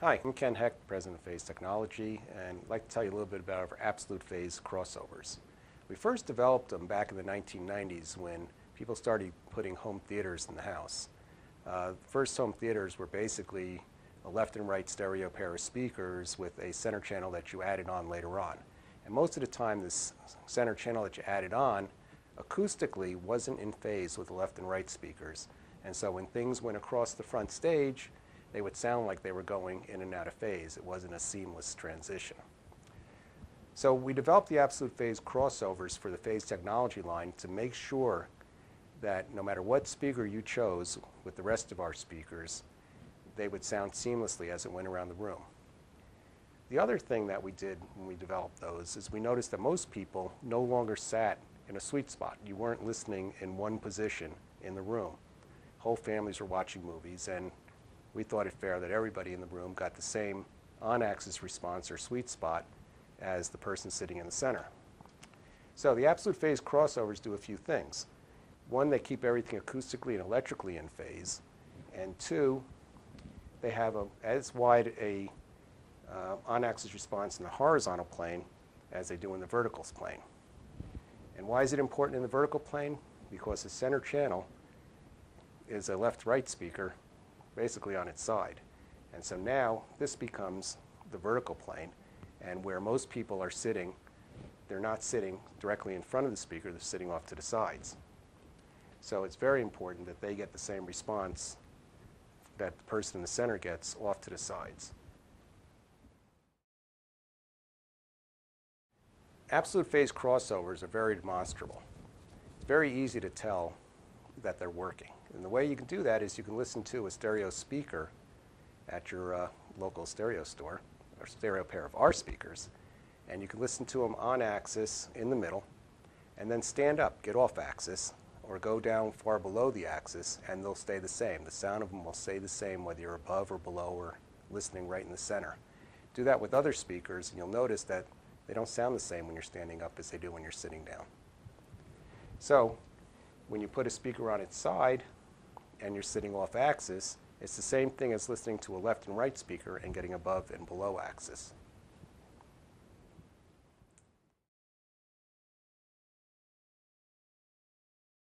Hi, I'm Ken Heck, President of Phase Technology, and I'd like to tell you a little bit about our absolute phase crossovers. We first developed them back in the 1990s when people started putting home theaters in the house. Uh, first home theaters were basically a left and right stereo pair of speakers with a center channel that you added on later on. And most of the time, this center channel that you added on acoustically wasn't in phase with the left and right speakers. And so when things went across the front stage, they would sound like they were going in and out of phase. It wasn't a seamless transition. So we developed the absolute phase crossovers for the phase technology line to make sure that no matter what speaker you chose with the rest of our speakers, they would sound seamlessly as it went around the room. The other thing that we did when we developed those is we noticed that most people no longer sat in a sweet spot. You weren't listening in one position in the room. Whole families were watching movies, and we thought it fair that everybody in the room got the same on-axis response or sweet spot as the person sitting in the center. So the absolute phase crossovers do a few things. One, they keep everything acoustically and electrically in phase. And two, they have a, as wide a uh, on-axis response in the horizontal plane as they do in the vertical plane. And why is it important in the vertical plane? Because the center channel is a left-right speaker basically on its side. And so now this becomes the vertical plane, and where most people are sitting, they're not sitting directly in front of the speaker, they're sitting off to the sides. So it's very important that they get the same response that the person in the center gets off to the sides. Absolute phase crossovers are very demonstrable. It's very easy to tell that they're working. And the way you can do that is you can listen to a stereo speaker at your uh, local stereo store, or stereo pair of our speakers, and you can listen to them on axis in the middle, and then stand up, get off axis, or go down far below the axis, and they'll stay the same. The sound of them will stay the same whether you're above or below or listening right in the center. Do that with other speakers, and you'll notice that they don't sound the same when you're standing up as they do when you're sitting down. So when you put a speaker on its side and you're sitting off axis, it's the same thing as listening to a left and right speaker and getting above and below axis.